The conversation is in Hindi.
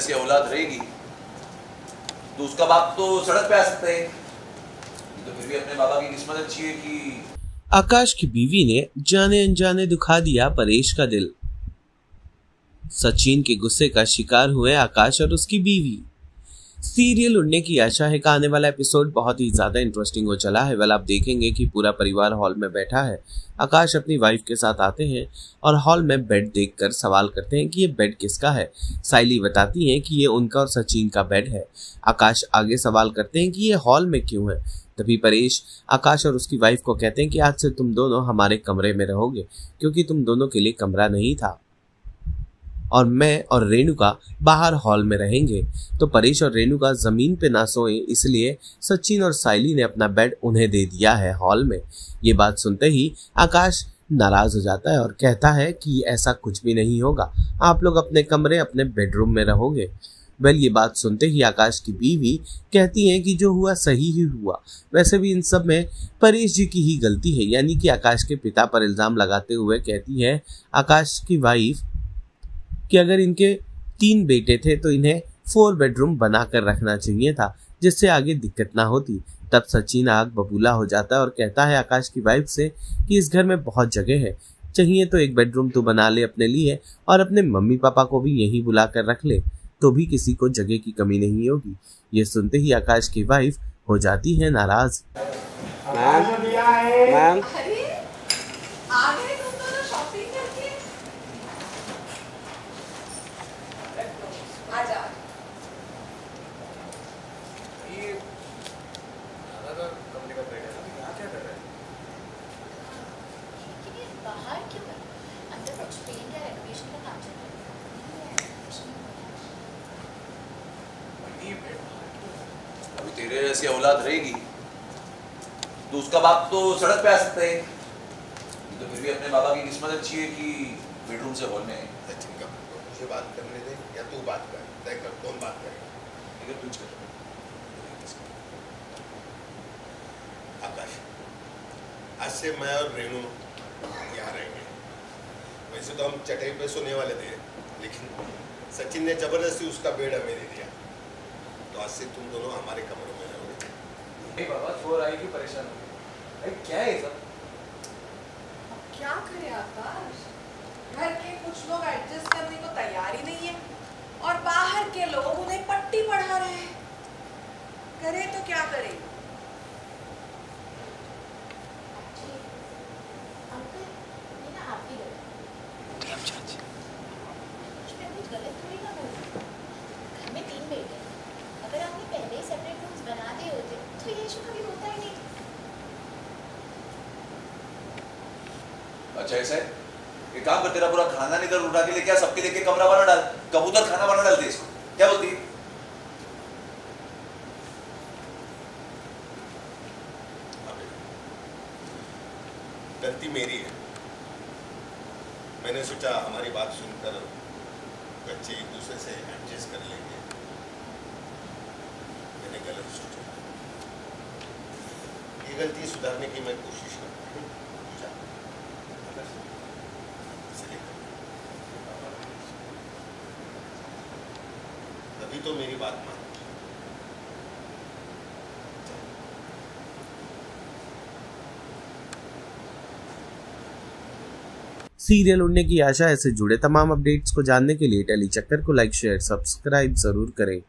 जैसी औलाद रहेगी तो उसका बाप तो सड़क पे आ सकते है। तो फिर भी अपने बाबा की किस्मत अच्छी है कि आकाश की बीवी ने जाने अनजाने दुखा दिया परेश का दिल। सचिन के गुस्से का शिकार हुए आकाश और उसकी बीवी। सीरियल उड़ने की आशा है। का आने वाला एपिसोड बहुत ही ज़्यादा इंटरेस्टिंग हो चला है। वेल आप देखेंगे कि पूरा परिवार हॉल में बैठा है। आकाश अपनी वाइफ के साथ आते हैं और हॉल में बेड देखकर सवाल करते हैं कि ये बेड किसका है? साइली बताती हैं कि ये उनका और सचिन का बेड है। आकाश आगे सवाल करते हैं कि ये हॉल में क्यों है? तभी परेश, आकाश और उसकी वाइफ को कहते हैं कि आज से तुम दोनों हमारे कमरे में रहोगे, क्योंकि तुम दोनों के लिए कमरा नहीं था। और मैं और रेणुका बाहर हॉल में रहेंगे। तो परेश और रेणुका ज़मीन पे ना सोए, इसलिए सचिन और साइली ने अपना बेड उन्हें दे दिया है हॉल में। ये बात सुनते ही आकाश नाराज़ हो जाता है और कहता है कि ऐसा कुछ भी नहीं होगा। आप लोग अपने कमरे, अपने बेडरूम में रहोगे। वेल, ये बात सुनते ही आकाश की बीवी कहती है कि जो हुआ सही ही हुआ। वैसे भी इन सब में परेश जी की ही गलती है। यानी कि आकाश के पिता पर इल्ज़ाम लगाते हुए कहती है, आकाश की वाइफ कि अगर इनके तीन बेटे थे तो इन्हें फोर बेडरूम बनाकर रखना चाहिए था जिससे आगे दिक्कत ना होती। तब सचिन आग बबूला हो जाता है और कहता है आकाश की वाइफ से कि इस घर में बहुत जगह है चाहिए तो एक बेडरूम तो बना ले अपने लिए और अपने मम्मी पापा को भी यहीं बुला कर रख ले तो भी किसी को जगह की कमी नहीं होगी। ये सुनते ही आकाश की वाइफ हो जाती है नाराज़। मैम मैम अरे आ गए तुम दोनों शॉपिंग करके आ जाओ ये दादा का कमरे का बेड है ना यहाँ क्या कर रहा है लेकिन ये बाहर क्यों है अंदर कुछ पेंट या रेनोवेशन का काम चल रहा है ये बेड बाहर क्यों है? अभी तेरे जैसी औलाद रहेगी। तो उसका बाप तो सड़क पे आ सकता है। तो फिर भी अपने बाबा की किस्मत अच्छी है कि बेडरूम से हॉल में सचिन का मुझे बात करने दे या तू बात कर तय कर कौन बात करेगा? तुझ कर। आकाश आज से मैं और रेणु यहाँ रहेंगे। वैसे तो हम चटाई पे सोने वाले थे लेकिन सचिन ने ज़बरदस्ती उसका बेड हमें दे दिया। तो आज से तुम दोनों हमारे कमरों में रहोगे। नहीं बाबा फोर आई की परेशान हो क्या है सब? अब क्या करे आकाश? घर के कुछ लोग एडजस्ट करने को तैयार ही नहीं है। और बाहर के लोग उन्हें पट्टी पढ़ा रहे हैं। करे तो क्या करे अंकल ये ना आपकी गलती इसमें कुछ गलत थोड़ी ना बोल घर में तीन बेटे हैं अगर आपने पहले ही सेपरेट रूम्स बना दिए होते तो ये इशू कभी होता ही नहीं अच्छा ऐसा है? एक काम कर, तेरा पूरा खाना इधर उठा के लेके सबके लेके कमरा बना डाल, कबूतर खाना बना डालते इसको। क्या बोलती गलती मेरी है। मैंने सोचा हमारी बात सुनकर बच्चे एक दूसरे से एडजस्ट कर लेंगे। मैंने गलत सोचा। ये गलती सुधारने की मैं कोशिश करता हूँ जा, इसे लेकर। तभी तो मेरी बात मान। सीरियल उड़ने की आशा ऐसे जुड़े तमाम अपडेट्स को जानने के लिए टेली चक्कर को लाइक शेयर सब्सक्राइब ज़रूर करें।